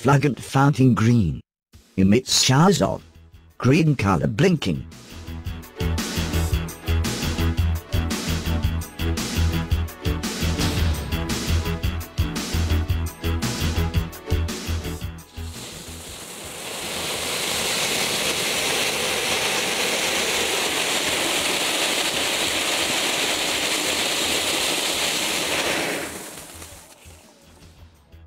Flagrant fountain green. Emits showers of green color blinking.